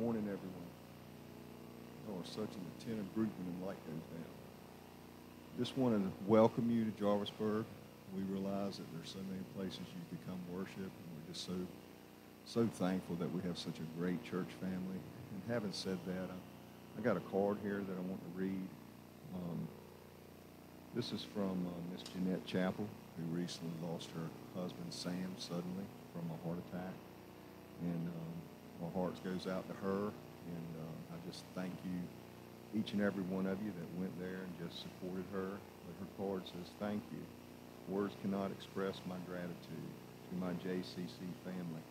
Morning, everyone. You are such an attentive group when the light. Just want to welcome you to Jarvisburg. We realize that there's so many places you could come worship, and we're just so so thankful that we have such a great church family. And having said that, I, I got a card here that I want to read. Um, this is from uh, Miss Jeanette Chappell, who recently lost her husband Sam suddenly from a heart attack. And um, our hearts goes out to her, and uh, I just thank you, each and every one of you that went there and just supported her. But her card says, thank you. Words cannot express my gratitude to my JCC family.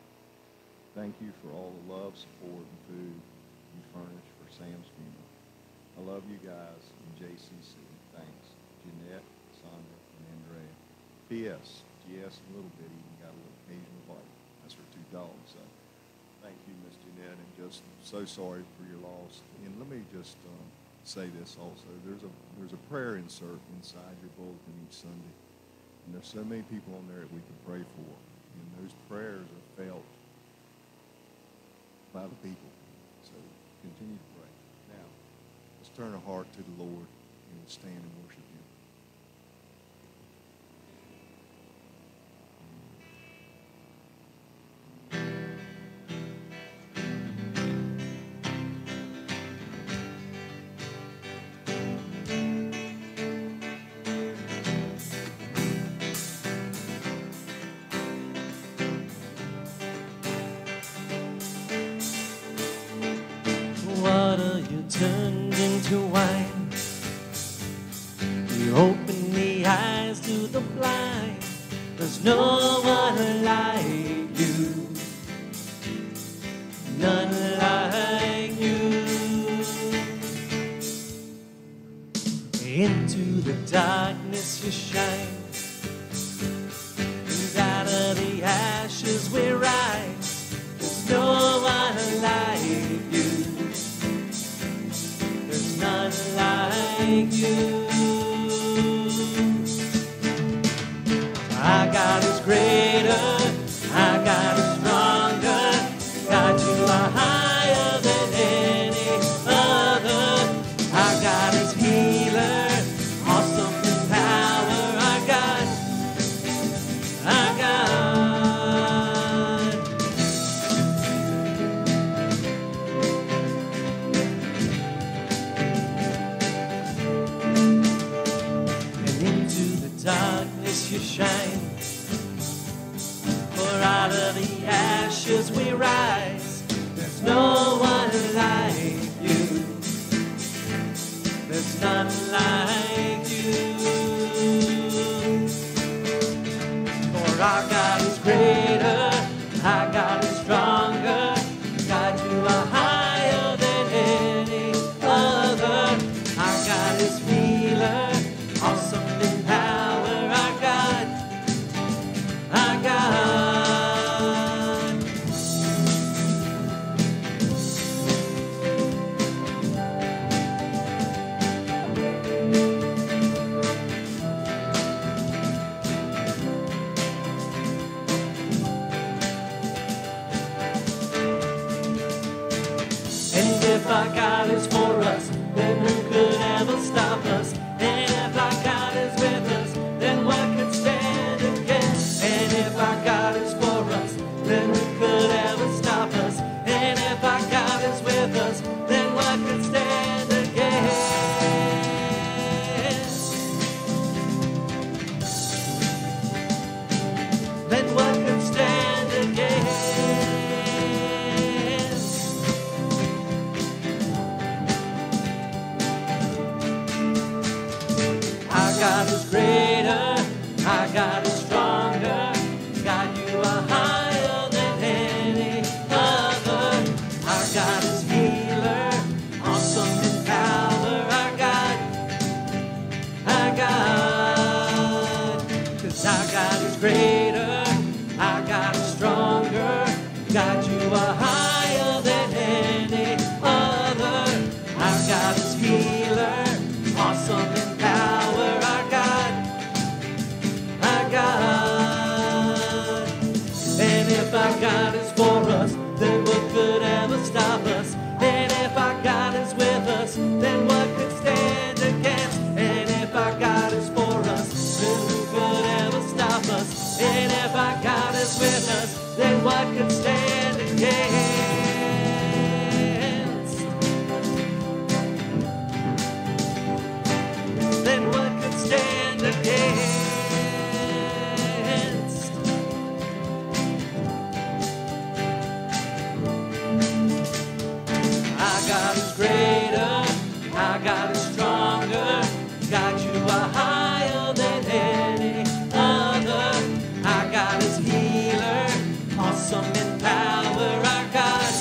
Thank you for all the love, support, and food you furnished for Sam's funeral. I love you guys in JCC. Thanks. Jeanette, Sandra, and Andrea. P.S. GS and Little Bitty got a little Asian bite. That's her two dogs. So thank you, Miss Jeanette, and just so sorry for your loss. And let me just um, say this also. There's a there's a prayer insert inside your bulletin each Sunday. And there's so many people on there that we can pray for. And those prayers are felt by the people. So continue to pray. Now, let's turn our heart to the Lord and stand and worship him. Turned into wine. You open the eyes to the blind. There's no Our God God is greater, our God is stronger. God, you are higher than any other. Our God is healer, awesome in power. Our God,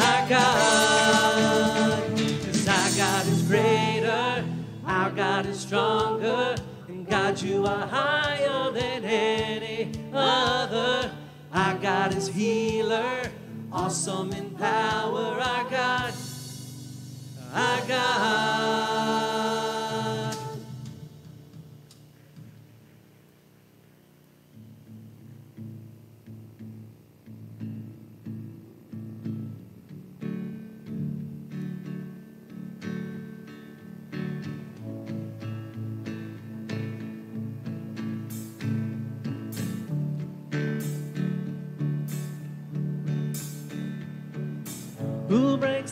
our God, 'Cause our God is greater, our God is stronger. And God, you are higher than any other. Our God is healer, awesome in power. Our God, our God.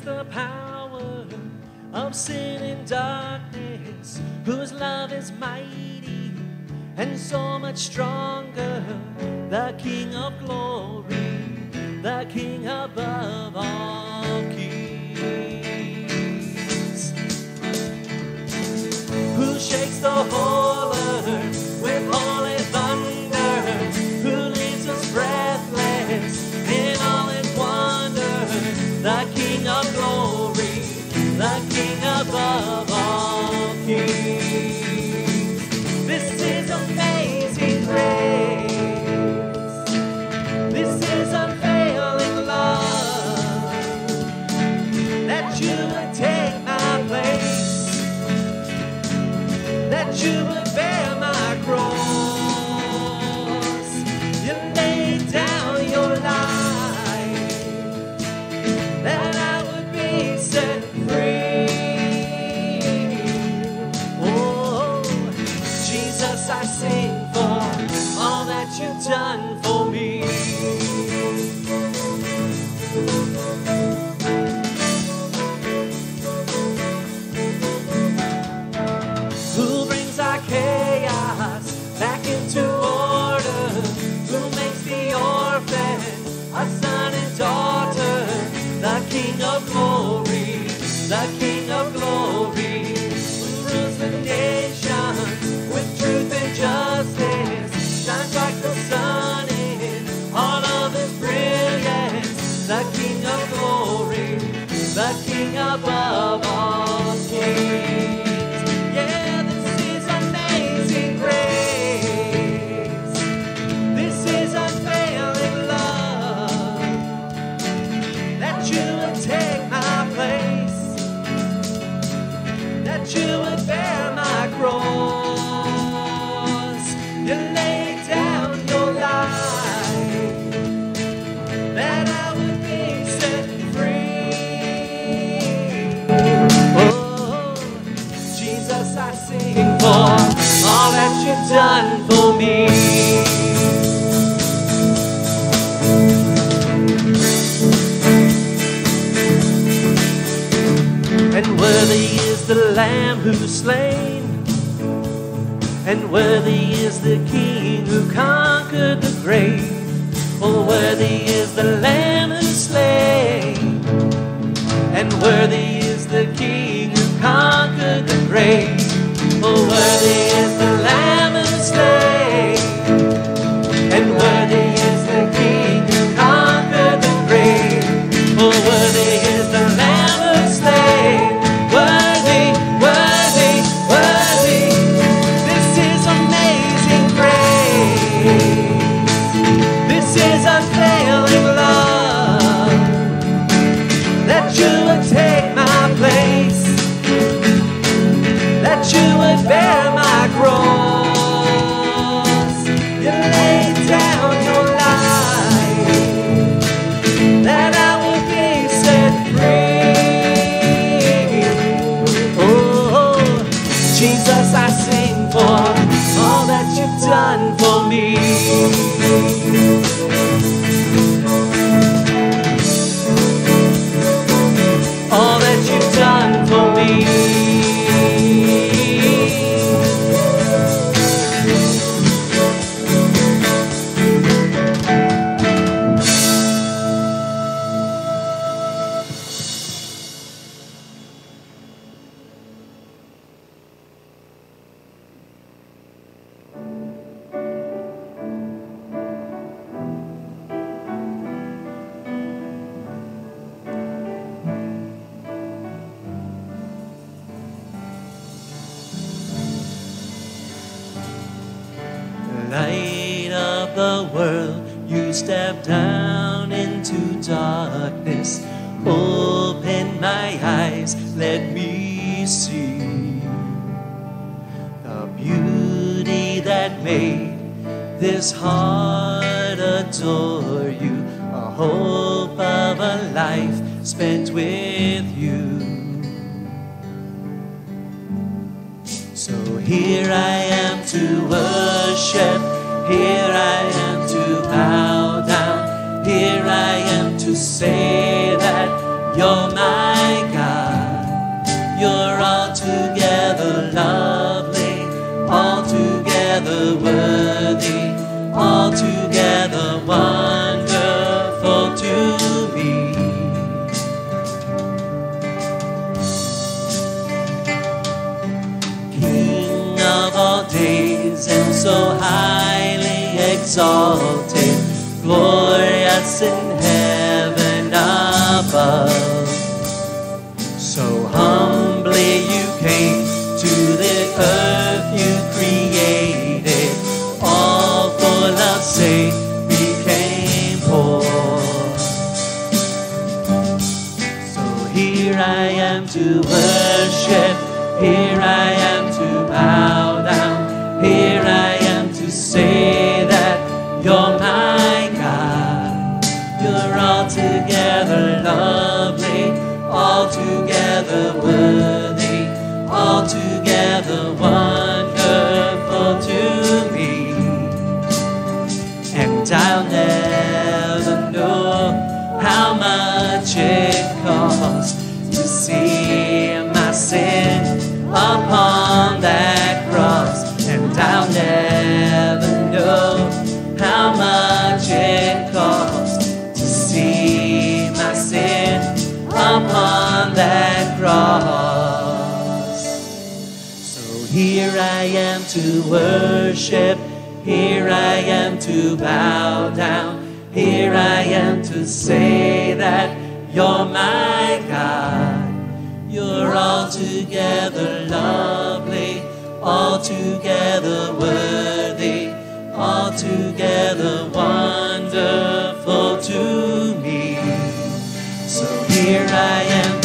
The power of sin and darkness? Whose love is mighty and so much stronger? The King of glory, the King above all kings. Who shakes the whole earth with holy thunder? Who leaves us breathless in all its wonder? The the King above all kings. This is amazing grace. This is unfailing love. That you would take my place that you would done for me. Above all all that you've done for me. And worthy is the Lamb who's slain, and worthy is the King who conquered the grave. Oh, worthy is the Lamb who's slain, and worthy is the King who conquered the grave. Oh, worthy is the Lamb here I am to bow down, here I am to say that you're exalted, glorious in heaven above. So humbly to worship, here I am to bow down, here I am to say that you're my God. You're altogether lovely, altogether worthy, altogether wonderful to me. So here I am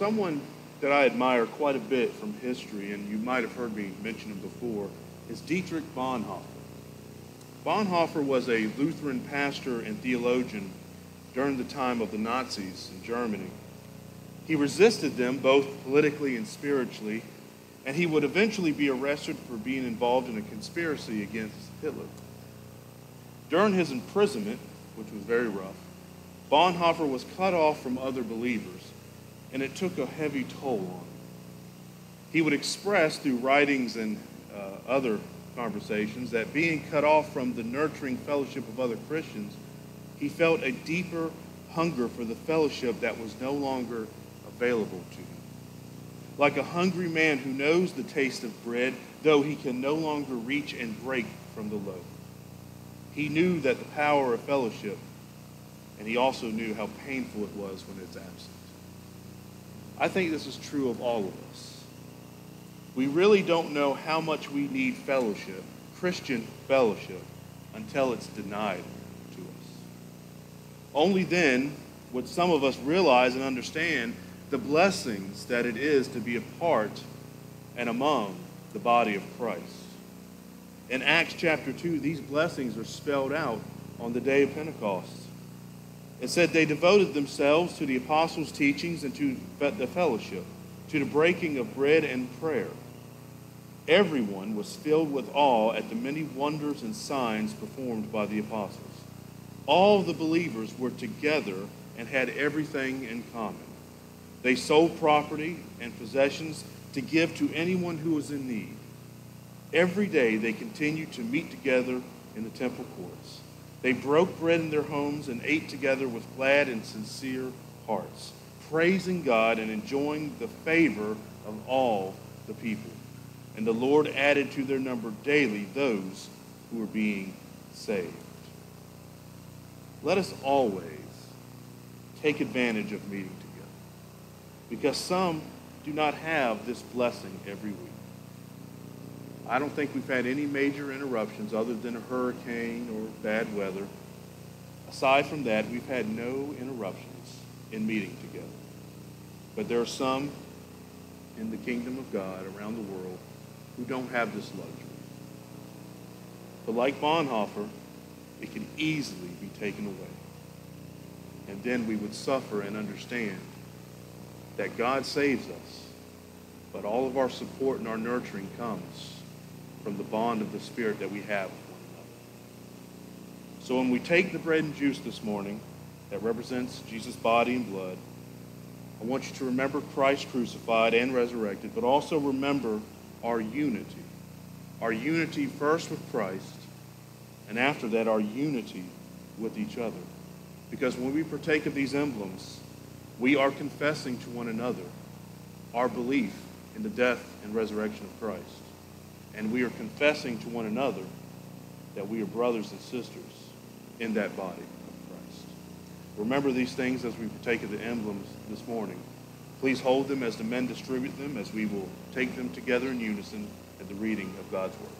Someone that I admire quite a bit from history, and you might have heard me mention him before, is Dietrich Bonhoeffer. Bonhoeffer was a Lutheran pastor and theologian during the time of the Nazis in Germany. He resisted them both politically and spiritually, and he would eventually be arrested for being involved in a conspiracy against Hitler. During his imprisonment, which was very rough, Bonhoeffer was cut off from other believers, and it took a heavy toll on him. He would express through writings and uh, other conversations that being cut off from the nurturing fellowship of other Christians, he felt a deeper hunger for the fellowship that was no longer available to him. Like a hungry man who knows the taste of bread, though he can no longer reach and break from the loaf. He knew that the power of fellowship and he also knew how painful it was when it's absent. I think this is true of all of us. We really don't know how much we need fellowship, Christian fellowship, until it's denied to us. Only then would some of us realize and understand the blessings that it is to be a part and among the body of Christ. In Acts chapter 2, these blessings are spelled out on the day of Pentecost. It said they devoted themselves to the apostles' teachings and to the fellowship, to the breaking of bread and prayer. Everyone was filled with awe at the many wonders and signs performed by the apostles. All the believers were together and had everything in common. They sold property and possessions to give to anyone who was in need. Every day they continued to meet together in the temple courts. They broke bread in their homes and ate together with glad and sincere hearts, praising God and enjoying the favor of all the people. And the Lord added to their number daily those who were being saved. Let us always take advantage of meeting together because some do not have this blessing every week. I don't think we've had any major interruptions other than a hurricane or bad weather. Aside from that, we've had no interruptions in meeting together. But there are some in the kingdom of God around the world who don't have this luxury. But like Bonhoeffer, it can easily be taken away. And then we would suffer and understand that God saves us, but all of our support and our nurturing comes from the bond of the Spirit that we have with one another. So when we take the bread and juice this morning that represents Jesus' body and blood, I want you to remember Christ crucified and resurrected, but also remember our unity. Our unity first with Christ, and after that, our unity with each other. Because when we partake of these emblems, we are confessing to one another our belief in the death and resurrection of Christ. And we are confessing to one another that we are brothers and sisters in that body of Christ. Remember these things as we partake of the emblems this morning. Please hold them as the men distribute them, as we will take them together in unison at the reading of God's Word.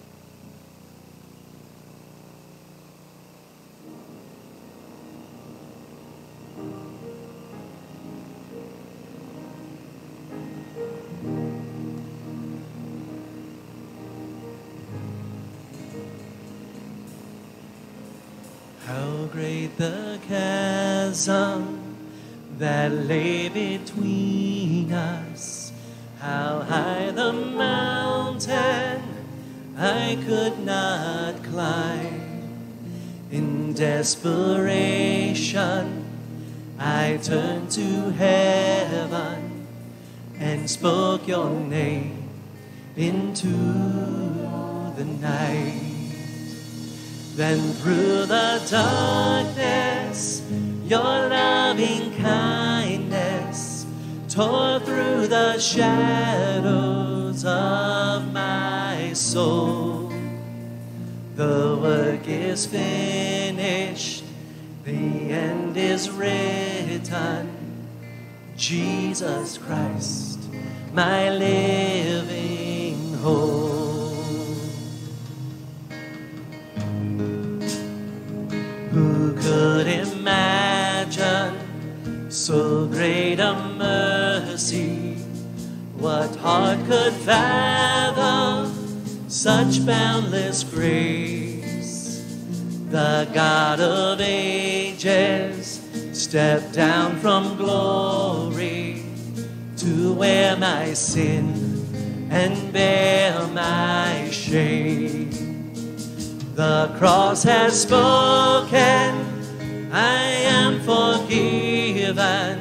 The chasm that lay between us. How high the mountain I could not climb. In desperation, I turned to heaven and spoke your name into the night. Then through the darkness, your loving kindness tore through the shadows of my soul. The work is finished, the end is written. Jesus Christ, my living hope. Great a mercy? What heart could fathom such boundless grace? The God of ages stepped down from glory to wear my sin and bear my shame. The cross has spoken, I am forgiven.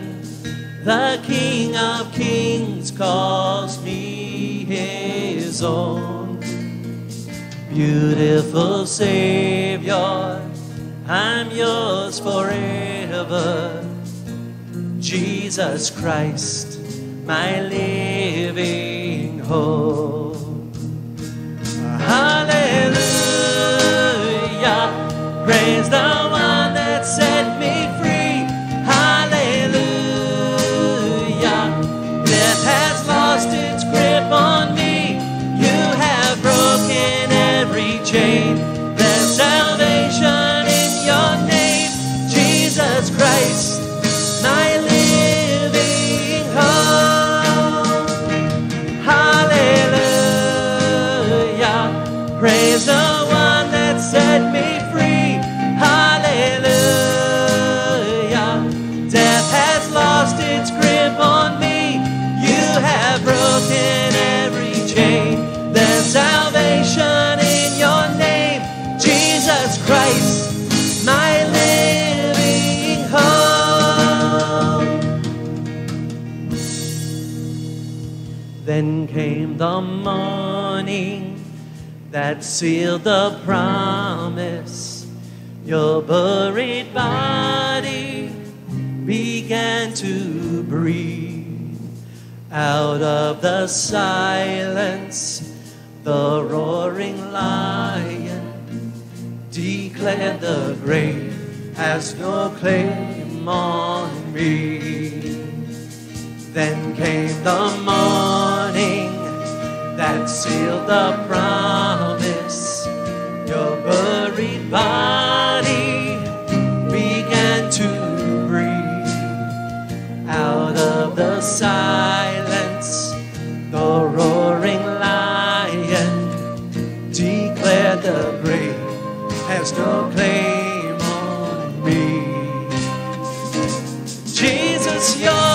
The King of Kings calls me his own. Beautiful Savior, I'm yours forever. Jesus Christ, my living hope. Hallelujah. Praise the one morning that sealed the promise. Your buried body began to breathe out of the silence. The roaring lion declared the grave has no claim on me. Then came the morning that sealed the promise. Your buried body began to breathe out of the silence. The roaring lion declared the grave has no claim on me. Jesus, your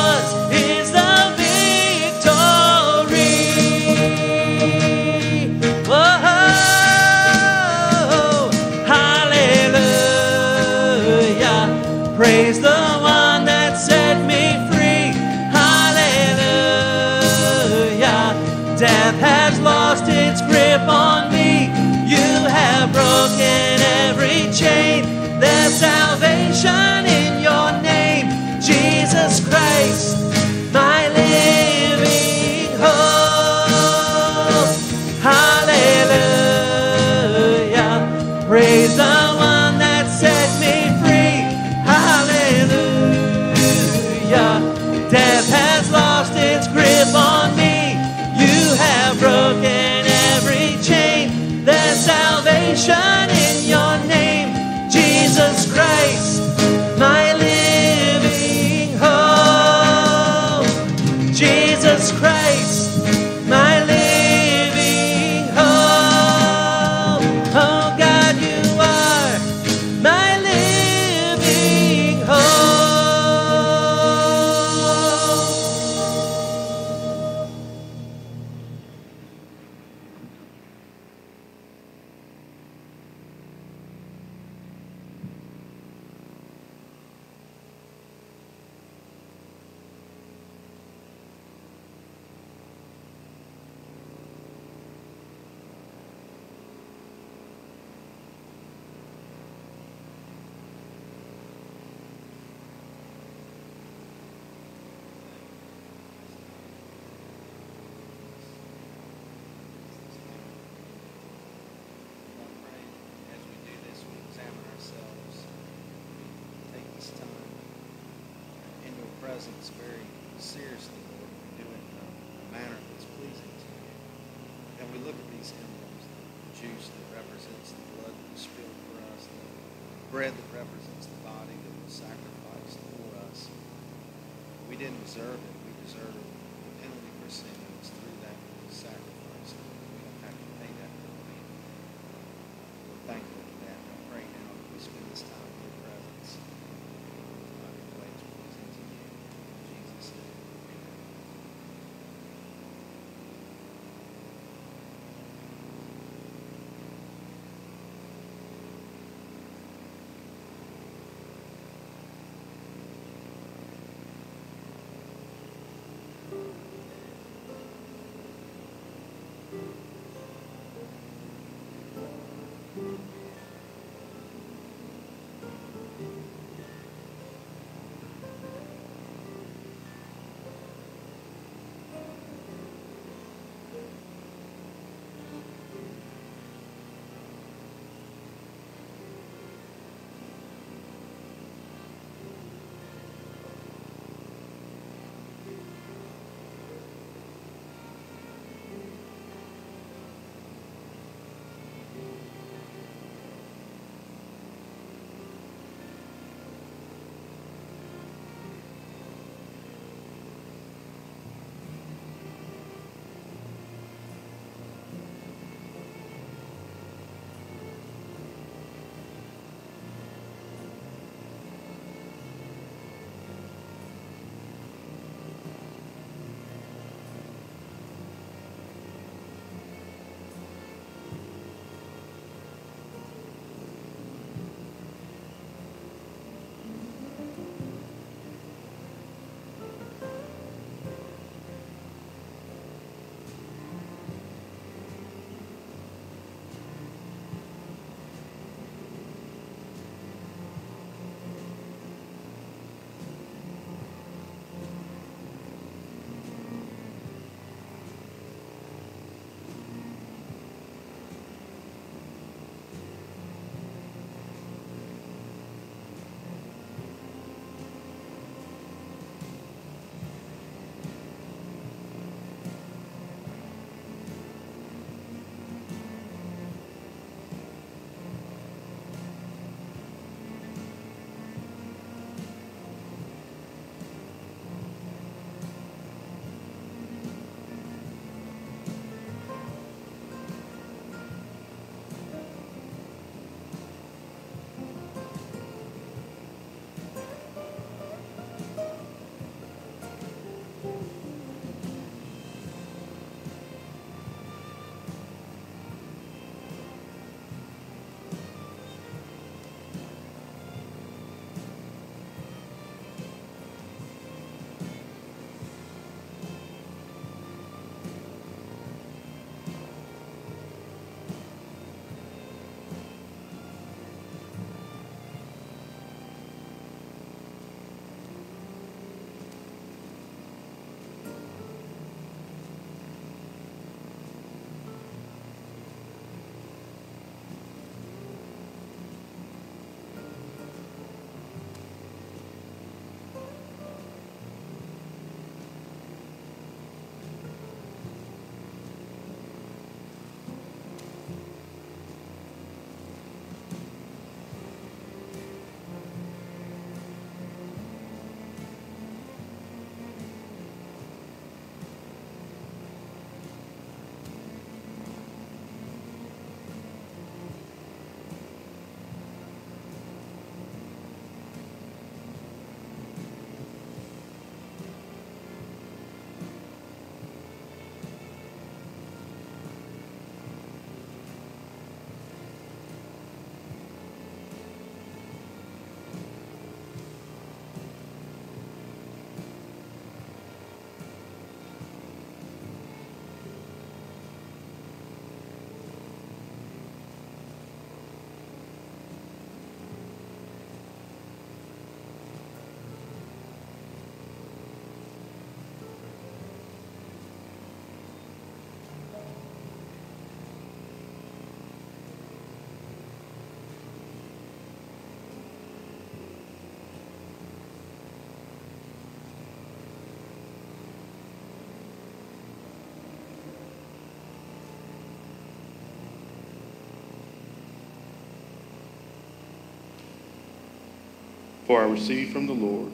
For I received from the Lord,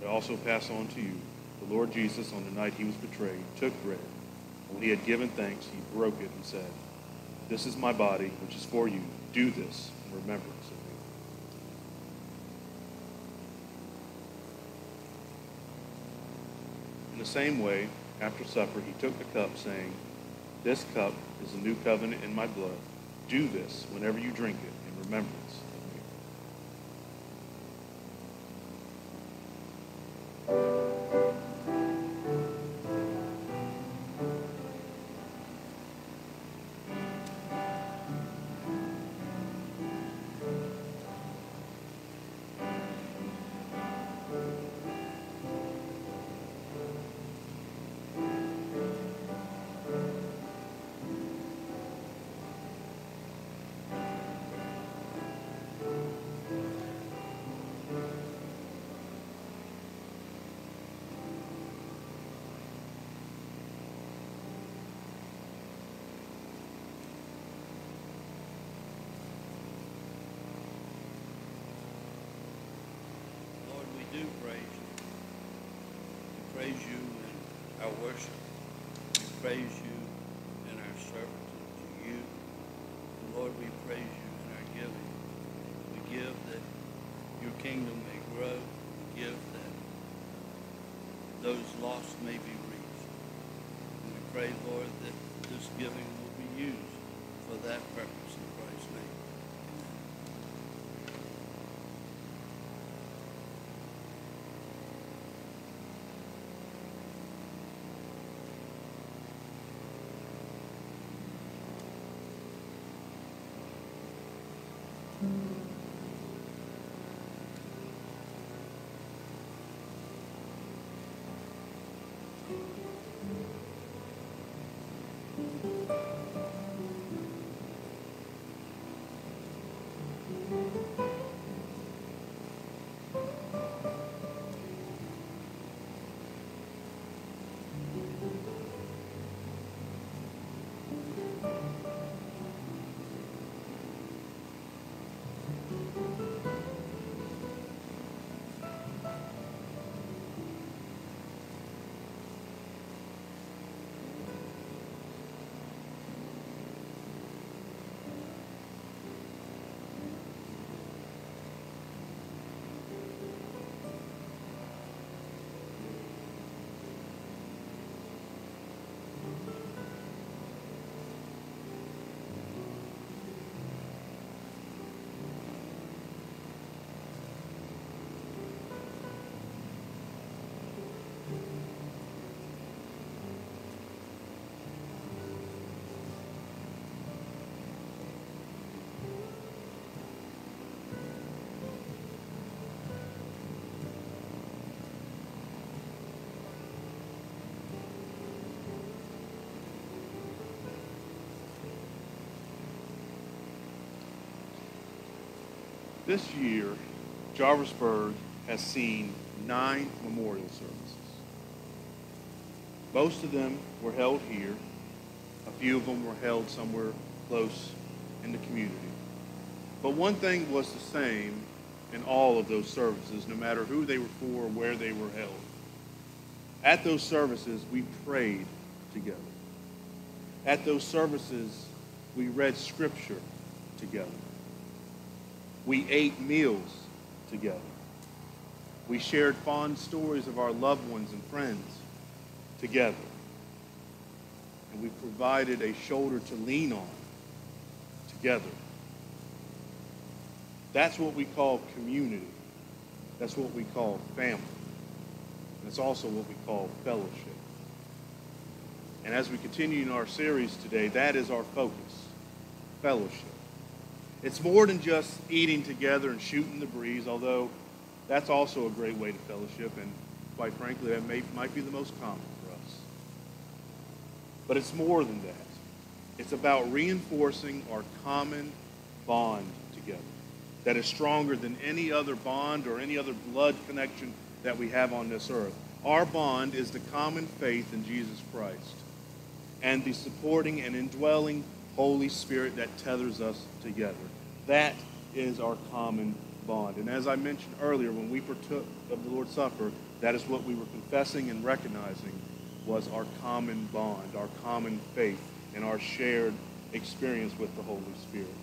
but I also pass on to you. The Lord Jesus, on the night he was betrayed, took bread. And when he had given thanks, he broke it and said, This is my body, which is for you. Do this in remembrance of me. In the same way, after supper, he took the cup, saying, This cup is the new covenant in my blood. Do this whenever you drink it in remembrance worship. We praise you in our servitude to you. Lord, we praise you in our giving. We give that your kingdom may grow. We give that those lost may be reached. And we pray, Lord, that this giving will be used for that purpose This year, Jarvisburg has seen nine memorial services. Most of them were held here. A few of them were held somewhere close in the community. But one thing was the same in all of those services, no matter who they were for or where they were held. At those services, we prayed together. At those services, we read scripture together. We ate meals together. We shared fond stories of our loved ones and friends together. And we provided a shoulder to lean on together. That's what we call community. That's what we call family. And it's also what we call fellowship. And as we continue in our series today, that is our focus fellowship. It's more than just eating together and shooting the breeze, although that's also a great way to fellowship, and quite frankly, that may, might be the most common for us. But it's more than that. It's about reinforcing our common bond together that is stronger than any other bond or any other blood connection that we have on this earth. Our bond is the common faith in Jesus Christ and the supporting and indwelling Holy Spirit that tethers us together. That is our common bond. And as I mentioned earlier, when we partook of the Lord's Supper, that is what we were confessing and recognizing was our common bond, our common faith, and our shared experience with the Holy Spirit.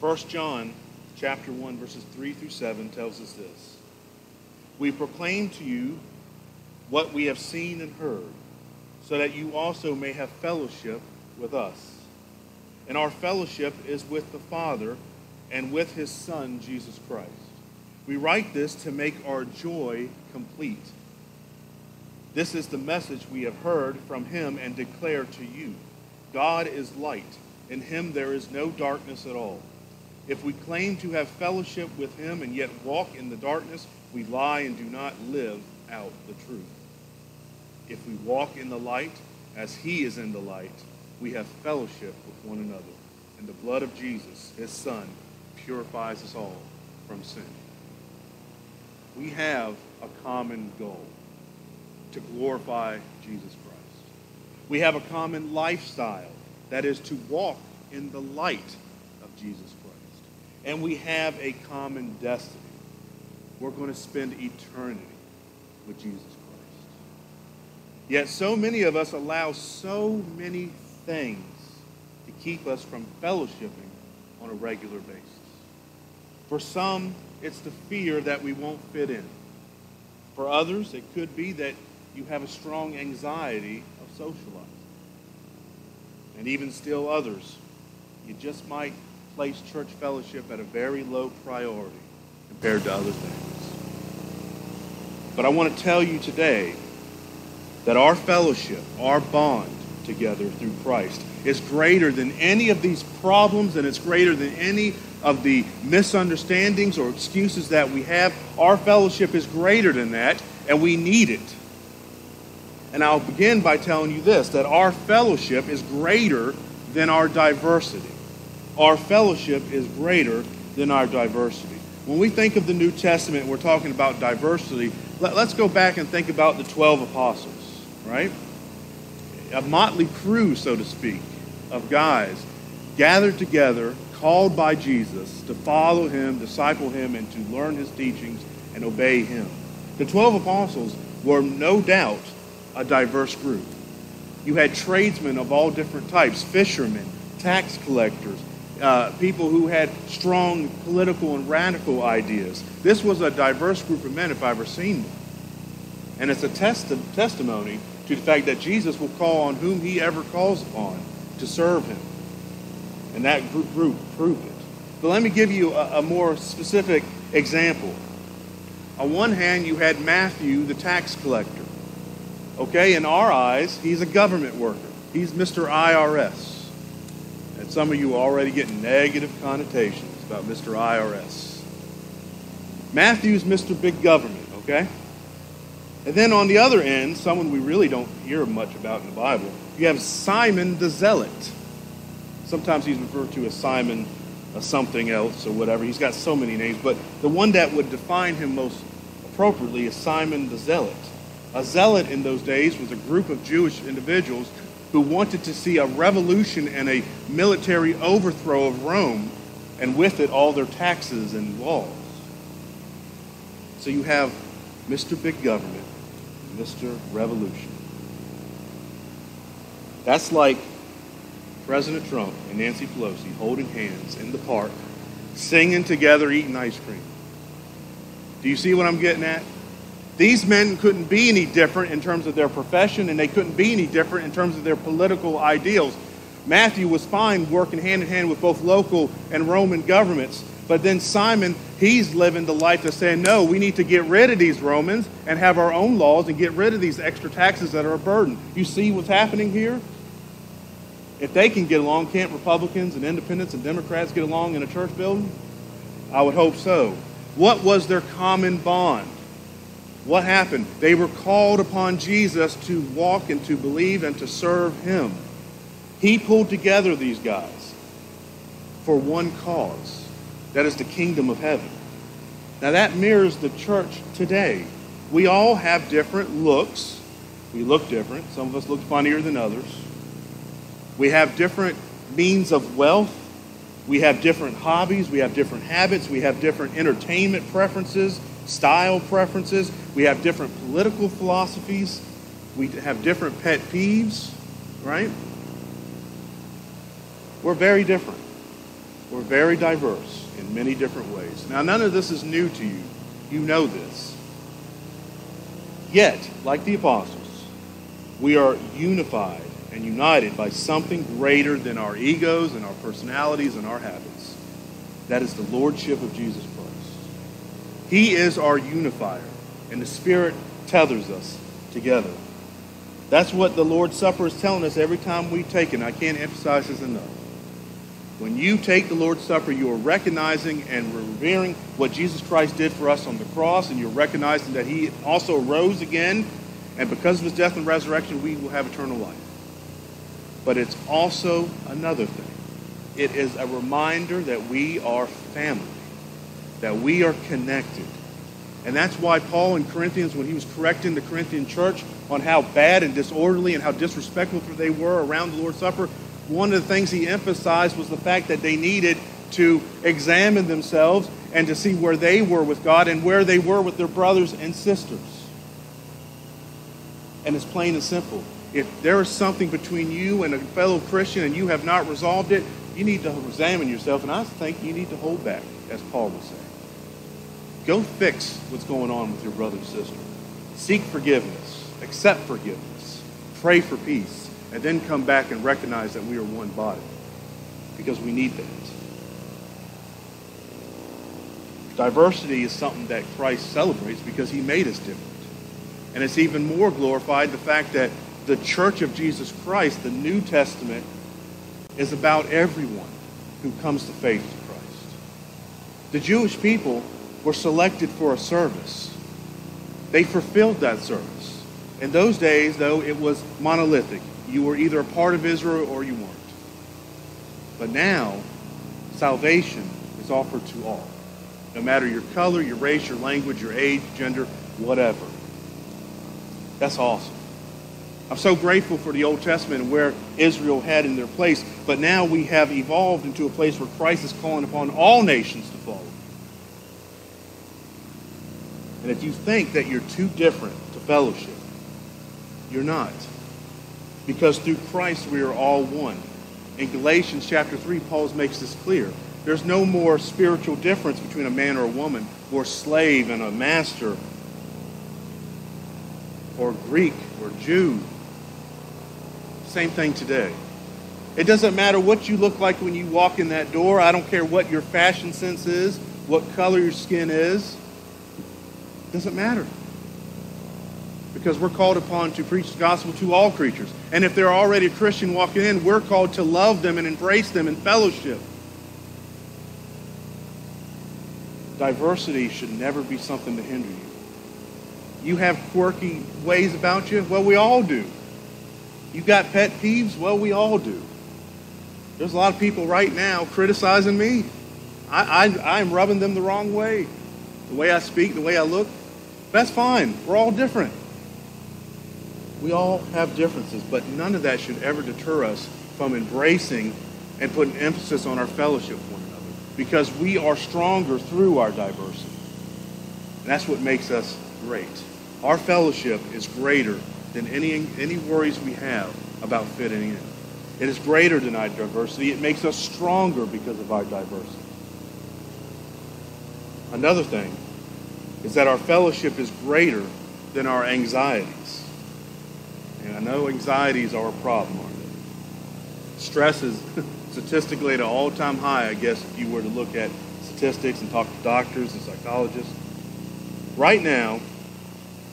1 John chapter 1 verses 3 through 7 tells us this. We proclaim to you what we have seen and heard, so that you also may have fellowship with us. And our fellowship is with the Father and with his Son, Jesus Christ. We write this to make our joy complete. This is the message we have heard from him and declare to you. God is light. In him there is no darkness at all. If we claim to have fellowship with him and yet walk in the darkness, we lie and do not live out the truth. If we walk in the light as he is in the light, we have fellowship with one another. And the blood of Jesus, his son, purifies us all from sin. We have a common goal to glorify Jesus Christ. We have a common lifestyle, that is to walk in the light of Jesus Christ. And we have a common destiny. We're going to spend eternity with Jesus Christ. Yet so many of us allow so many things to keep us from fellowshipping on a regular basis. For some, it's the fear that we won't fit in. For others, it could be that you have a strong anxiety of socializing. And even still others, you just might place church fellowship at a very low priority compared to other things. But I want to tell you today that our fellowship, our bond together through Christ, is greater than any of these problems and it's greater than any of the misunderstandings or excuses that we have. Our fellowship is greater than that, and we need it. And I'll begin by telling you this that our fellowship is greater than our diversity. Our fellowship is greater than our diversity. When we think of the New Testament, we're talking about diversity. Let, us go back and think about the 12 apostles, right? A motley crew, so to speak, of guys gathered together, called by Jesus to follow him, disciple him, and to learn his teachings and obey him. The 12 apostles were no doubt a diverse group. You had tradesmen of all different types, fishermen, tax collectors, uh, people who had strong political and radical ideas. This was a diverse group of men if I've ever seen one. And it's a test testimony to the fact that Jesus will call on whom he ever calls upon to serve him. And that group, group proved it. But let me give you a, a more specific example. On one hand, you had Matthew, the tax collector. Okay, in our eyes, he's a government worker. He's Mr. IRS. And some of you already getting negative connotations about Mr. IRS. Matthew's Mr. Big Government, okay? And then on the other end, someone we really don't hear much about in the Bible, you have Simon the Zealot. Sometimes he's referred to as Simon uh, something else or whatever. He's got so many names, but the one that would define him most appropriately is Simon the Zealot. A zealot in those days was a group of Jewish individuals who wanted to see a revolution and a military overthrow of Rome, and with it all their taxes and laws. So you have Mr. Big Government, Mr. Revolution. That's like President Trump and Nancy Pelosi holding hands in the park, singing together, eating ice cream. Do you see what I'm getting at? These men couldn't be any different in terms of their profession, and they couldn't be any different in terms of their political ideals. Matthew was fine working hand in hand with both local and Roman governments. But then Simon, he's living the life of saying, no, we need to get rid of these Romans and have our own laws and get rid of these extra taxes that are a burden. You see what's happening here? If they can get along, can't Republicans and independents and Democrats get along in a church building? I would hope so. What was their common bond? what happened? They were called upon Jesus to walk and to believe and to serve him. He pulled together these guys for one cause that is the kingdom of heaven. Now, that mirrors the church today. We all have different looks. We look different. Some of us look funnier than others. We have different means of wealth. We have different hobbies, we have different habits, we have different entertainment preferences, style preferences, we have different political philosophies, we have different pet peeves, right? We're very different. We're very diverse in many different ways. Now, none of this is new to you. You know this. Yet, like the apostles, we are unified and united by something greater than our egos and our personalities and our habits. That is the Lordship of Jesus Christ. He is our unifier, and the Spirit tethers us together. That's what the Lord's Supper is telling us every time we take it. I can't emphasize this enough. When you take the Lord's Supper, you are recognizing and revering what Jesus Christ did for us on the cross, and you're recognizing that He also rose again, and because of His death and resurrection, we will have eternal life. But it's also another thing. It is a reminder that we are family, that we are connected. And that's why Paul in Corinthians, when he was correcting the Corinthian church on how bad and disorderly and how disrespectful they were around the Lord's Supper, one of the things he emphasized was the fact that they needed to examine themselves and to see where they were with God and where they were with their brothers and sisters. And it's plain and simple. If there is something between you and a fellow Christian and you have not resolved it, you need to examine yourself. And I think you need to hold back, as Paul would say. Go fix what's going on with your brother and sister. Seek forgiveness. Accept forgiveness. Pray for peace and then come back and recognize that we are one body because we need that. Diversity is something that Christ celebrates because he made us different. And it's even more glorified the fact that the church of Jesus Christ, the New Testament, is about everyone who comes to faith in Christ. The Jewish people were selected for a service. They fulfilled that service. In those days, though, it was monolithic. You were either a part of Israel or you weren't. But now, salvation is offered to all, no matter your color, your race, your language, your age, gender, whatever. That's awesome. I'm so grateful for the Old Testament and where Israel had in their place, but now we have evolved into a place where Christ is calling upon all nations to follow. And if you think that you're too different to fellowship, you're not. Because through Christ we are all one. In Galatians chapter 3, Paul makes this clear. There's no more spiritual difference between a man or a woman, or slave and a master, or Greek or Jew. Same thing today. It doesn't matter what you look like when you walk in that door. I don't care what your fashion sense is, what color your skin is. It doesn't matter because we're called upon to preach the gospel to all creatures. And if they're already a Christian walking in, we're called to love them and embrace them in fellowship. Diversity should never be something to hinder you. You have quirky ways about you? Well, we all do. You got pet peeves? Well, we all do. There's a lot of people right now criticizing me. I, I, I'm rubbing them the wrong way. The way I speak, the way I look. That's fine. We're all different. We all have differences, but none of that should ever deter us from embracing and putting emphasis on our fellowship with one another because we are stronger through our diversity. And that's what makes us great. Our fellowship is greater than any, any worries we have about fitting in. It is greater than our diversity. It makes us stronger because of our diversity. Another thing is that our fellowship is greater than our anxieties. And I know anxieties are a problem, aren't they? Stress is statistically at an all-time high, I guess, if you were to look at statistics and talk to doctors and psychologists. Right now,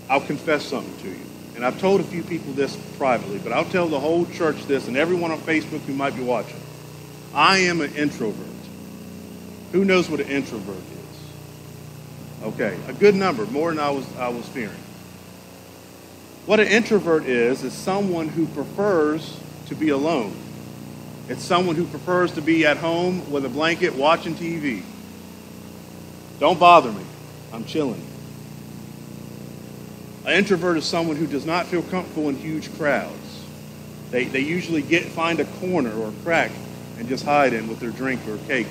I'll confess something to you. And I've told a few people this privately, but I'll tell the whole church this and everyone on Facebook who might be watching. I am an introvert. Who knows what an introvert is? Okay, a good number, more than I was, I was fearing. What an introvert is, is someone who prefers to be alone. It's someone who prefers to be at home with a blanket watching TV. Don't bother me. I'm chilling. An introvert is someone who does not feel comfortable in huge crowds. They, they usually get find a corner or a crack and just hide in with their drink or cake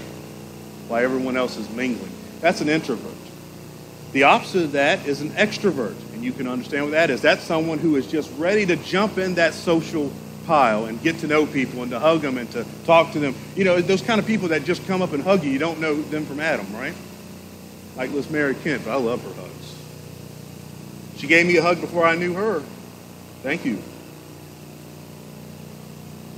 while everyone else is mingling. That's an introvert. The opposite of that is an extrovert, and you can understand what that is. That's someone who is just ready to jump in that social pile and get to know people and to hug them and to talk to them. You know, those kind of people that just come up and hug you, you don't know them from Adam, right? Like Miss Mary Kent, but I love her hugs. She gave me a hug before I knew her. Thank you.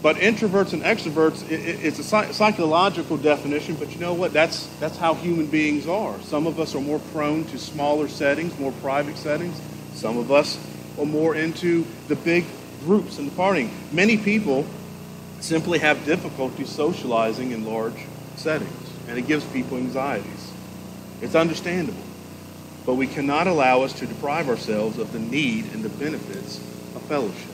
But introverts and extroverts, it's a psychological definition, but you know what? That's, that's how human beings are. Some of us are more prone to smaller settings, more private settings. Some of us are more into the big groups and the partying. Many people simply have difficulty socializing in large settings, and it gives people anxieties. It's understandable. But we cannot allow us to deprive ourselves of the need and the benefits of fellowship.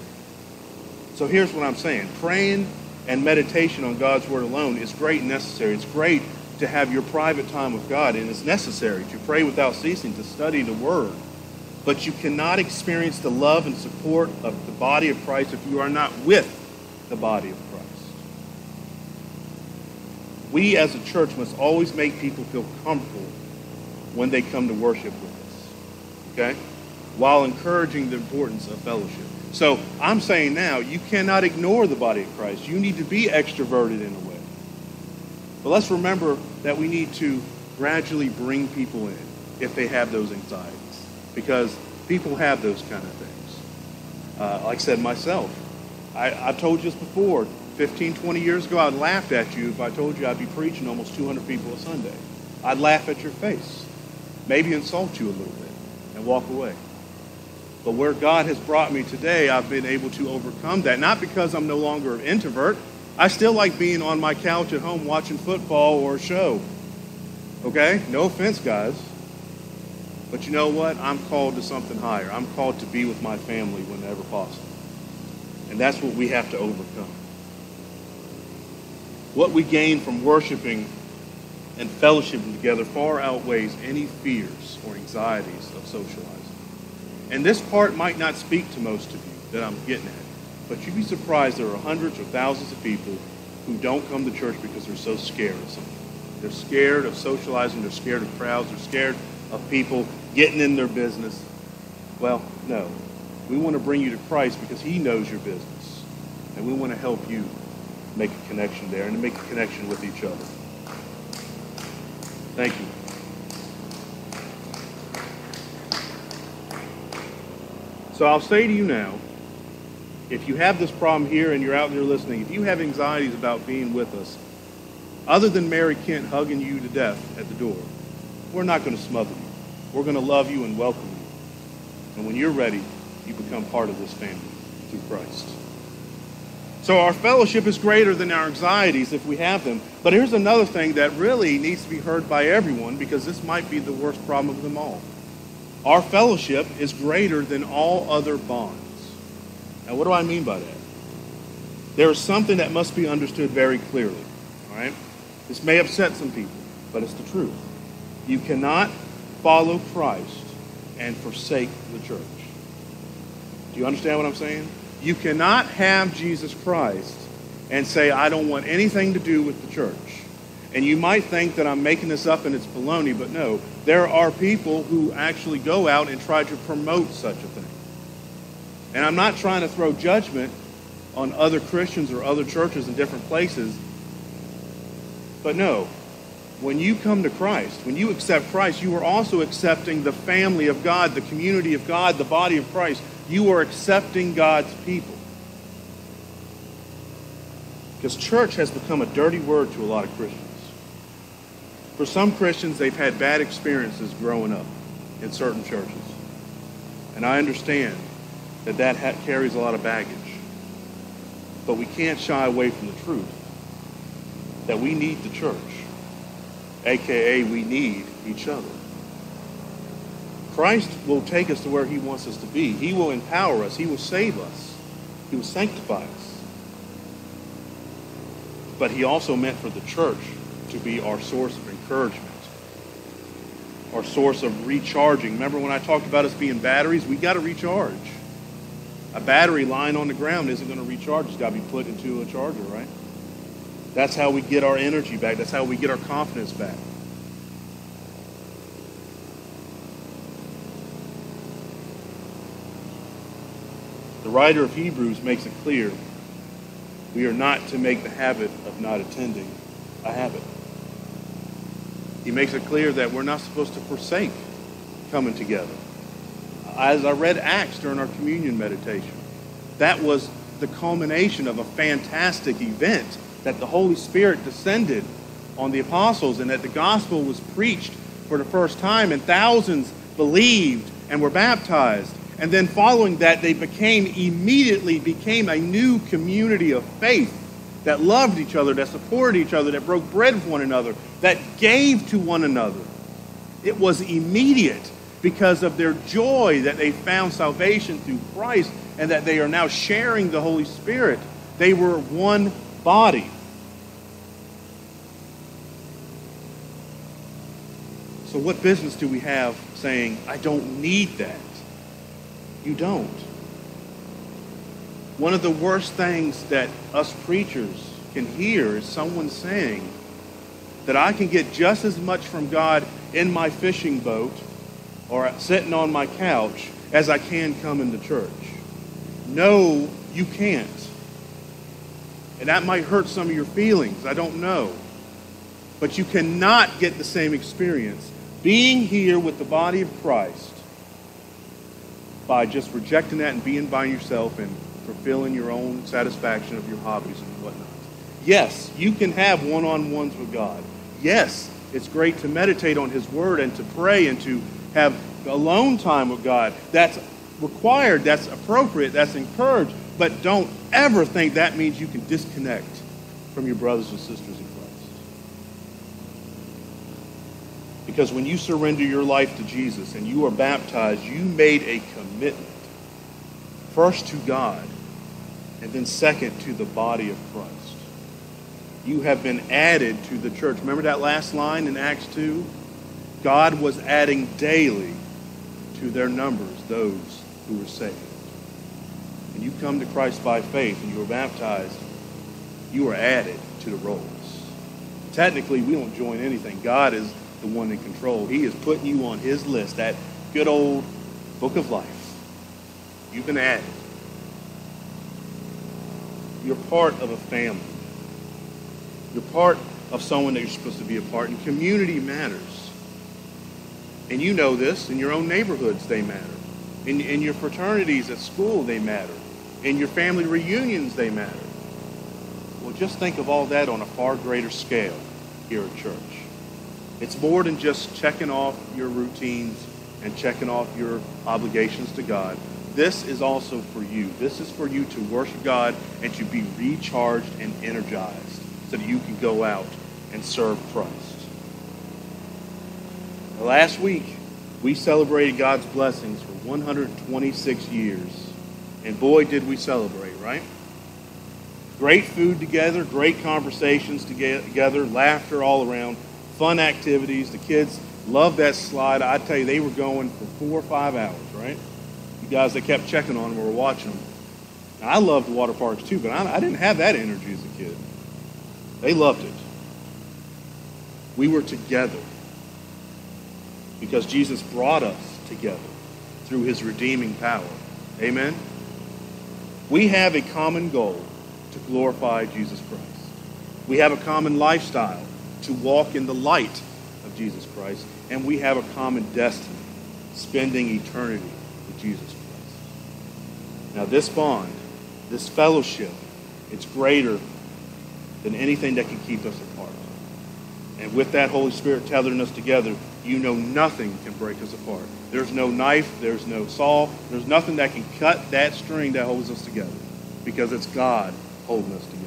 So here's what I'm saying praying and meditation on God's Word alone is great and necessary. It's great to have your private time with God, and it's necessary to pray without ceasing, to study the Word. But you cannot experience the love and support of the body of Christ if you are not with the body of Christ. We as a church must always make people feel comfortable when they come to worship with us. Okay? While encouraging the importance of fellowship. So I'm saying now, you cannot ignore the body of Christ. You need to be extroverted in a way. But let's remember that we need to gradually bring people in if they have those anxieties. Because people have those kind of things. Uh, like I said myself, I, I told you this before. 15, 20 years ago, I'd laughed at you if I told you I'd be preaching almost 200 people a Sunday. I'd laugh at your face maybe insult you a little bit and walk away. But where God has brought me today, I've been able to overcome that. Not because I'm no longer an introvert. I still like being on my couch at home watching football or a show. Okay? No offense, guys. But you know what? I'm called to something higher. I'm called to be with my family whenever possible. And that's what we have to overcome. What we gain from worshiping and fellowshipping together far outweighs any fears or anxieties of socializing. And this part might not speak to most of you that I'm getting at, but you'd be surprised there are hundreds or thousands of people who don't come to church because they're so scared of something. They're scared of socializing, they're scared of crowds, they're scared of people getting in their business. Well, no. We want to bring you to Christ because he knows your business. And we want to help you make a connection there and to make a connection with each other. Thank you. So I'll say to you now, if you have this problem here and you're out there listening, if you have anxieties about being with us, other than Mary Kent hugging you to death at the door, we're not going to smother you. We're going to love you and welcome you. And when you're ready, you become part of this family through Christ. So our fellowship is greater than our anxieties if we have them. But here's another thing that really needs to be heard by everyone because this might be the worst problem of them all. Our fellowship is greater than all other bonds. Now, what do I mean by that? There is something that must be understood very clearly. All right? This may upset some people, but it's the truth. You cannot follow Christ and forsake the church. Do you understand what I'm saying? You cannot have Jesus Christ and say, I don't want anything to do with the church. And you might think that I'm making this up and it's baloney, but no. There are people who actually go out and try to promote such a thing. And I'm not trying to throw judgment on other Christians or other churches in different places. But no, when you come to Christ, when you accept Christ, you are also accepting the family of God, the community of God, the body of Christ. You are accepting God's people. Because church has become a dirty word to a lot of Christians. For some Christians, they've had bad experiences growing up in certain churches. And I understand that that ha- carries a lot of baggage. But we can't shy away from the truth that we need the church, aka we need each other. Christ will take us to where he wants us to be. He will empower us. He will save us. He will sanctify us. But he also meant for the church to be our source of encouragement, our source of recharging. Remember when I talked about us being batteries? We got to recharge. A battery lying on the ground isn't going to recharge. It's got to be put into a charger, right? That's how we get our energy back. That's how we get our confidence back. The writer of Hebrews makes it clear we are not to make the habit of not attending a habit. He makes it clear that we're not supposed to forsake coming together. As I read Acts during our communion meditation, that was the culmination of a fantastic event that the Holy Spirit descended on the apostles and that the gospel was preached for the first time and thousands believed and were baptized. And then following that, they became immediately became a new community of faith that loved each other, that supported each other, that broke bread with one another, that gave to one another. It was immediate because of their joy that they found salvation through Christ and that they are now sharing the Holy Spirit. They were one body. So, what business do we have saying, I don't need that? You don't. One of the worst things that us preachers can hear is someone saying that I can get just as much from God in my fishing boat or sitting on my couch as I can come into church. No, you can't. And that might hurt some of your feelings. I don't know. But you cannot get the same experience being here with the body of Christ by just rejecting that and being by yourself and fulfilling your own satisfaction of your hobbies and whatnot. Yes, you can have one on ones with God. Yes, it's great to meditate on His Word and to pray and to have alone time with God. That's required, that's appropriate, that's encouraged. But don't ever think that means you can disconnect from your brothers and sisters in Christ. Because when you surrender your life to Jesus and you are baptized, you made a commitment. First to God, and then second to the body of Christ. You have been added to the church. Remember that last line in Acts 2? God was adding daily to their numbers those who were saved. When you come to Christ by faith and you are baptized, you are added to the rolls. Technically, we don't join anything. God is the one in control. He is putting you on his list, that good old book of life. You've been added. You're part of a family. You're part of someone that you're supposed to be a part. And community matters. And you know this. In your own neighborhoods, they matter. In, in your fraternities at school, they matter. In your family reunions, they matter. Well, just think of all that on a far greater scale here at church. It's more than just checking off your routines and checking off your obligations to God. This is also for you. This is for you to worship God and to be recharged and energized so that you can go out and serve Christ. Last week, we celebrated God's blessings for 126 years. And boy, did we celebrate, right? Great food together, great conversations together, laughter all around, fun activities. The kids loved that slide. I tell you, they were going for four or five hours, right? Guys that kept checking on them or watching them. Now, I loved water parks too, but I, I didn't have that energy as a kid. They loved it. We were together because Jesus brought us together through his redeeming power. Amen? We have a common goal to glorify Jesus Christ. We have a common lifestyle to walk in the light of Jesus Christ. And we have a common destiny, spending eternity with Jesus Christ. Now, this bond, this fellowship, it's greater than anything that can keep us apart. And with that Holy Spirit tethering us together, you know nothing can break us apart. There's no knife, there's no saw, there's nothing that can cut that string that holds us together because it's God holding us together.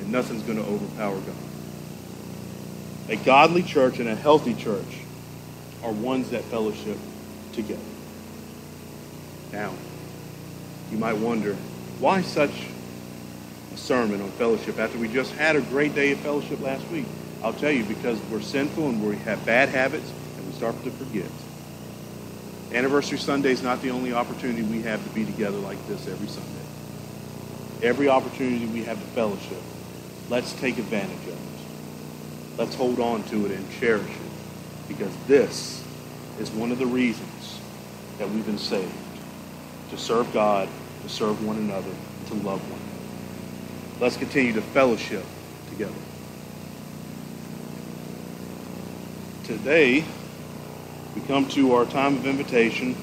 And nothing's going to overpower God. A godly church and a healthy church are ones that fellowship together. Now, you might wonder, why such a sermon on fellowship after we just had a great day of fellowship last week? I'll tell you, because we're sinful and we have bad habits and we start to forget. Anniversary Sunday is not the only opportunity we have to be together like this every Sunday. Every opportunity we have to fellowship let's take advantage of it. Let's hold on to it and cherish it because this is one of the reasons that we've been saved to serve God, to serve one another, to love one another. Let's continue to fellowship together. Today, we come to our time of invitation.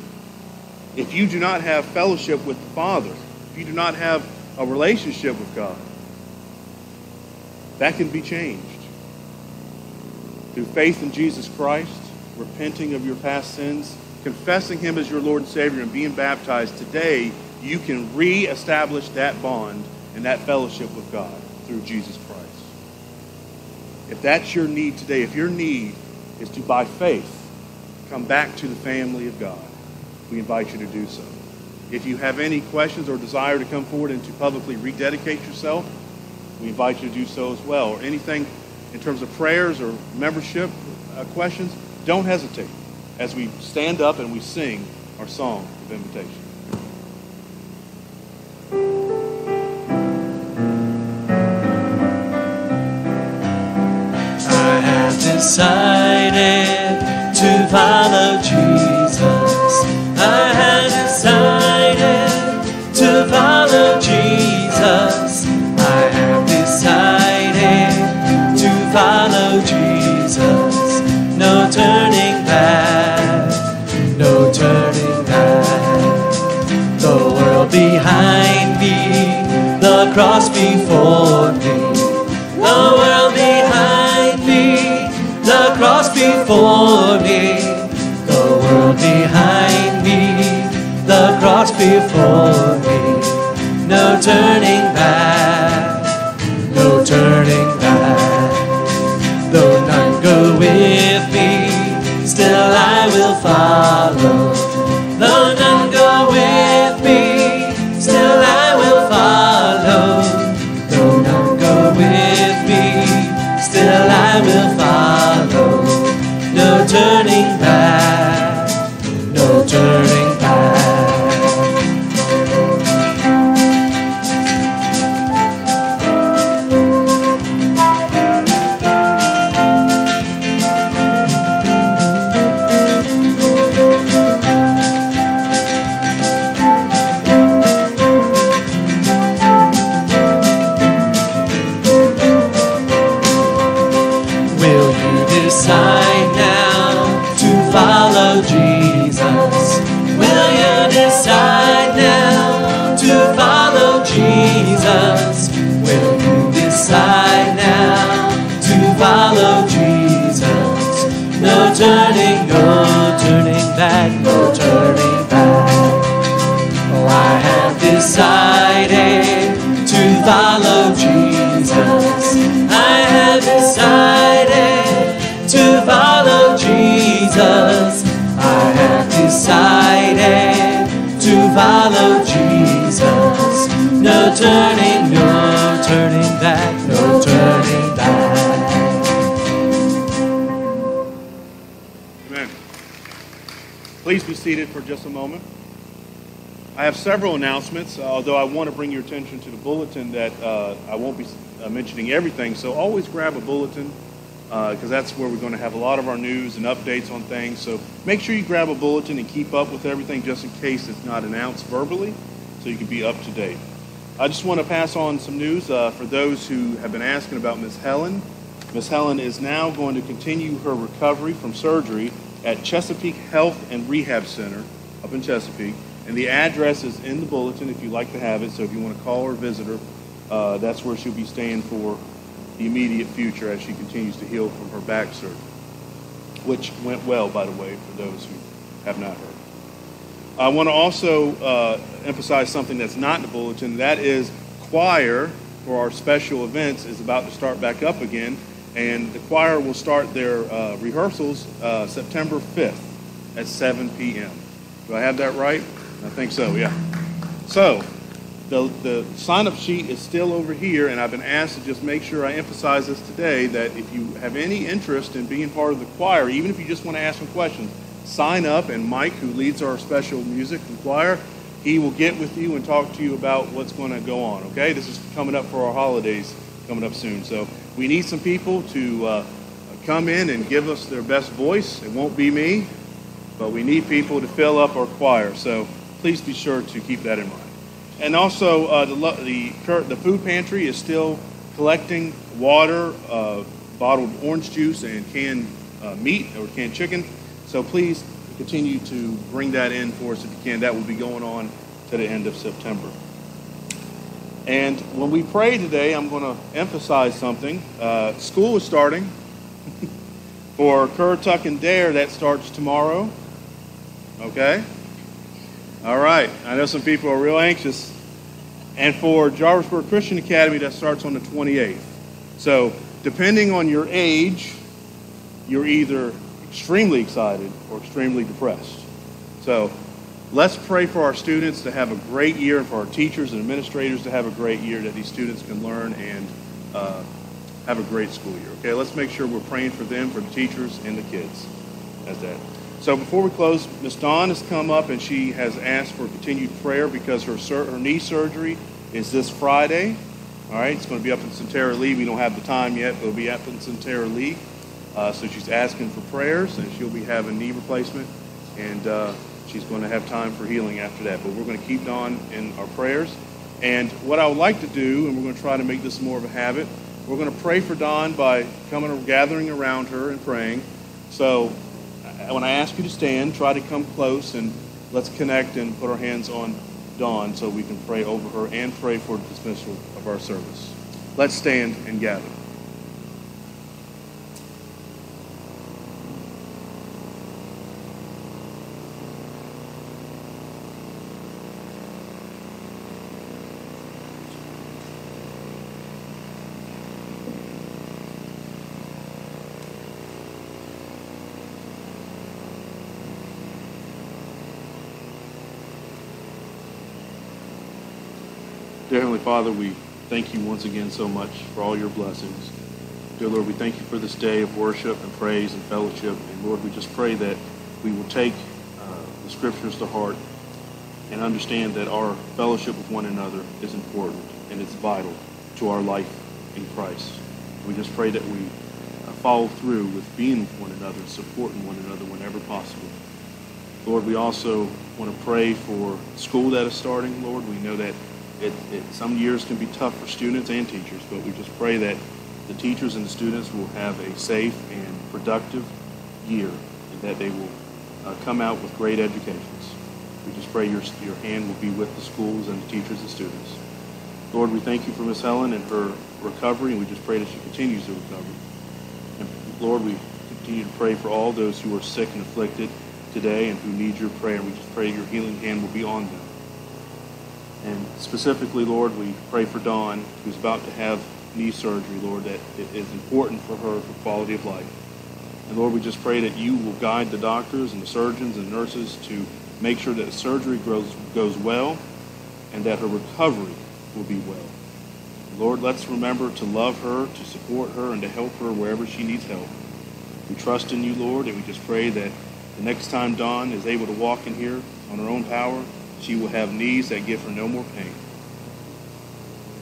If you do not have fellowship with the Father, if you do not have a relationship with God, that can be changed. Through faith in Jesus Christ, repenting of your past sins, confessing Him as your Lord and Savior, and being baptized, today you can reestablish that bond and that fellowship with God through Jesus Christ. If that's your need today, if your need is to, by faith, come back to the family of God, we invite you to do so. If you have any questions or desire to come forward and to publicly rededicate yourself, we invite you to do so as well. Or anything in terms of prayers or membership uh, questions, don't hesitate as we stand up and we sing our song of invitation. Decided to follow Jesus. I have decided to follow Jesus. I have decided to follow Jesus. No turning back, no turning back. The world behind me, the cross before before me. The world behind me, the cross before me. No turning decided to follow Jesus. No turning, no turning back, no turning back. Amen. Please be seated for just a moment. I have several announcements, although I want to bring your attention to the bulletin that uh, I won't be uh, mentioning everything. So always grab a bulletin because that's where we're going to have a lot of our news and updates on things. So make sure you grab a bulletin and keep up with everything just in case it's not announced verbally so you can be up to date. I just want to pass on some news uh, for those who have been asking about Miss Helen. Miss Helen is now going to continue her recovery from surgery at Chesapeake Health and Rehab Center up in Chesapeake. And the address is in the bulletin if you'd like to have it. So if you want to call or visit her, uh, that's where she'll be staying for the immediate future as she continues to heal from her back surgery, which went well, by the way, for those who have not heard. I want to also uh, emphasize something that's not in the bulletin. That is choir for our special events is about to start back up again, and the choir will start their uh, rehearsals uh, September 5th at 7 p.m. Do I have that right? I think so. Yeah. So the the sign-up sheet is still over here, and I've been asked to just make sure I emphasize this today that if you have any interest in being part of the choir, even if you just want to ask some questions, sign up, and Mike, who leads our special music and choir, he will get with you and talk to you about what's going to go on. Okay, this is coming up for our holidays coming up soon. So we need some people to uh, come in and give us their best voice. It won't be me, but we need people to fill up our choir. So please be sure to keep that in mind. And also, uh, the, the, the food pantry is still collecting water, uh, bottled orange juice, and canned uh, meat or canned chicken. So please continue to bring that in for us if you can. That will be going on to the end of September. And when we pray today, I'm going to emphasize something. Uh, school is starting. for Currituck and Dare, that starts tomorrow. Okay? All right. I know some people are real anxious. And for Jarvisburg Christian Academy, that starts on the 28th. So, depending on your age, you're either extremely excited or extremely depressed. So, let's pray for our students to have a great year and for our teachers and administrators to have a great year that these students can learn and uh, have a great school year. Okay, let's make sure we're praying for them, for the teachers and the kids as that. So before we close, Miss Dawn has come up and she has asked for continued prayer because her, sur- her knee surgery is this Friday. All right, it's going to be up in Sentara Leigh. We don't have the time yet, but it'll be up in Sentara Leigh. Uh, so she's asking for prayers, and she'll be having knee replacement, and uh, she's going to have time for healing after that. But we're going to keep Dawn in our prayers. And what I would like to do, and we're going to try to make this more of a habit, we're going to pray for Dawn by coming and gathering around her and praying. So when I ask you to stand, try to come close and let's connect and put our hands on Dawn so we can pray over her and pray for the dismissal of our service. Let's stand and gather. Dear Heavenly Father, we thank you once again so much for all your blessings. Dear Lord, we thank you for this day of worship and praise and fellowship. And Lord, we just pray that we will take uh, the scriptures to heart and understand that our fellowship with one another is important and it's vital to our life in Christ. We just pray that we uh, follow through with being with one another, supporting one another whenever possible. Lord, we also want to pray for school that is starting, Lord. We know that it, it, some years can be tough for students and teachers, but we just pray that the teachers and the students will have a safe and productive year and that they will uh, come out with great educations. We just pray your, your hand will be with the schools and the teachers and students. Lord, we thank you for Miss Helen and her recovery, and we just pray that she continues to recover. And Lord, we continue to pray for all those who are sick and afflicted today and who need your prayer. We just pray your healing hand will be on them. And specifically, Lord, we pray for Dawn, who's about to have knee surgery, Lord, that it is important for her for quality of life. And Lord, we just pray that you will guide the doctors and the surgeons and nurses to make sure that surgery goes, goes well and that her recovery will be well. Lord, let's remember to love her, to support her, and to help her wherever she needs help. We trust in you, Lord, and we just pray that the next time Dawn is able to walk in here on her own power, she will have knees that give her no more pain.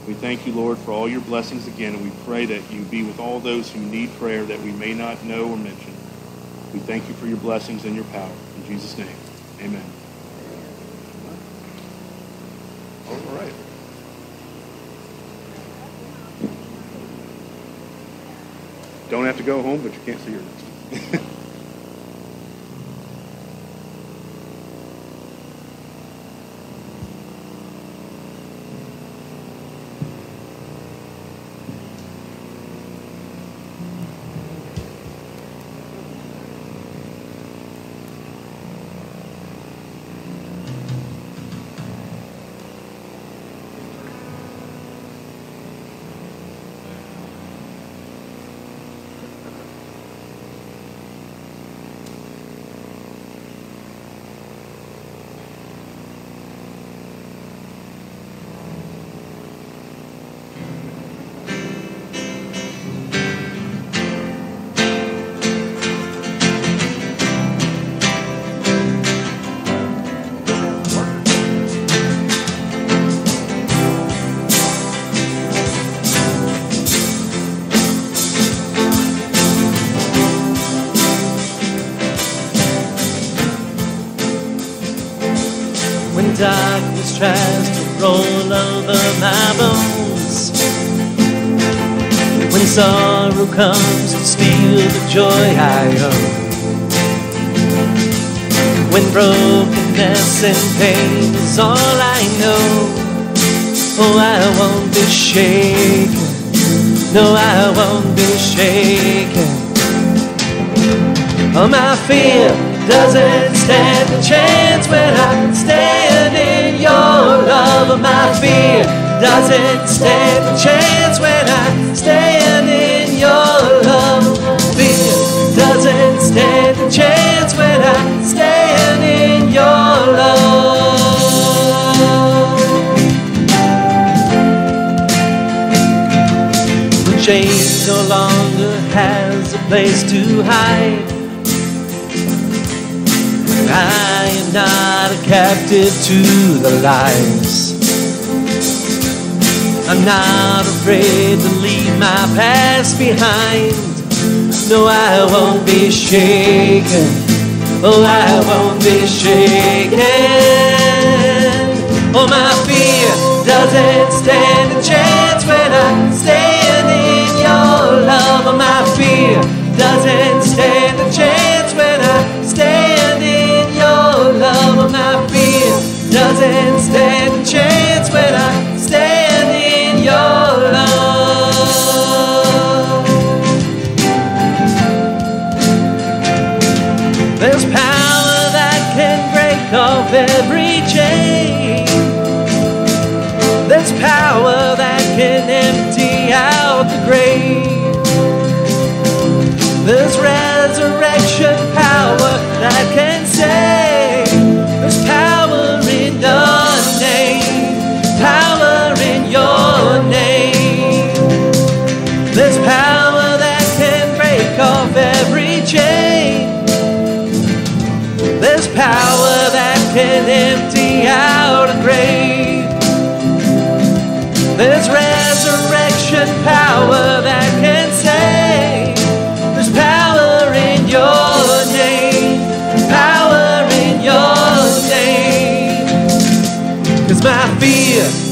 We thank you, Lord, for all your blessings again, and we pray that you be with all those who need prayer that we may not know or mention. We thank you for your blessings and your power. In Jesus' name, amen. All right. Don't have to go home, but you can't see your tries to roll over my bones. When sorrow comes to steal the joy I own. When brokenness and pain is all I know. Oh, I won't be shaken. No, I won't be shaken. Oh, my fear doesn't stand a chance when I stand in your love. My fear doesn't stand a chance when I stand in your love. Fear doesn't stand a chance when I stand in your love. Shame no longer has a place to hide. I am not a captive to the lies. I'm not afraid to leave my past behind. No, I won't be shaken. Oh, I won't be shaken. Oh, my fear doesn't stand a chance when I stand in your love. Oh, my fear doesn't doesn't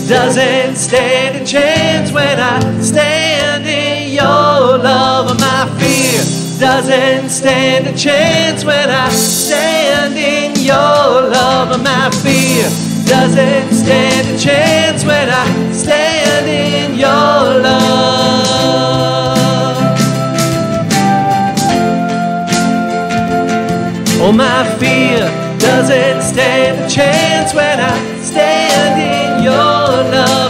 doesn't stand a chance when I stand in your love. My fear doesn't stand a chance when I stand in your love. My fear doesn't stand a chance when I stand in your love. Oh, my fear doesn't stand a chance when I stand in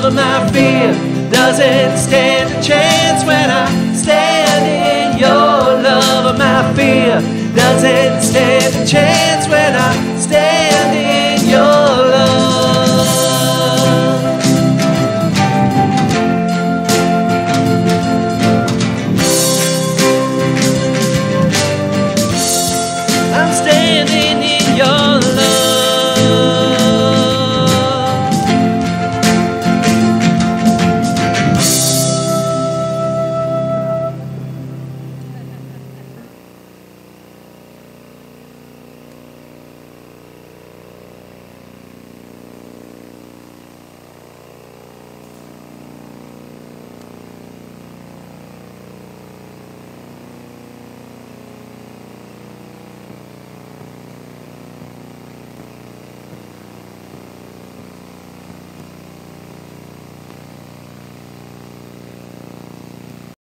Oh, my fear doesn't stand a chance when I stand in your love. Oh, my fear doesn't stand a chance.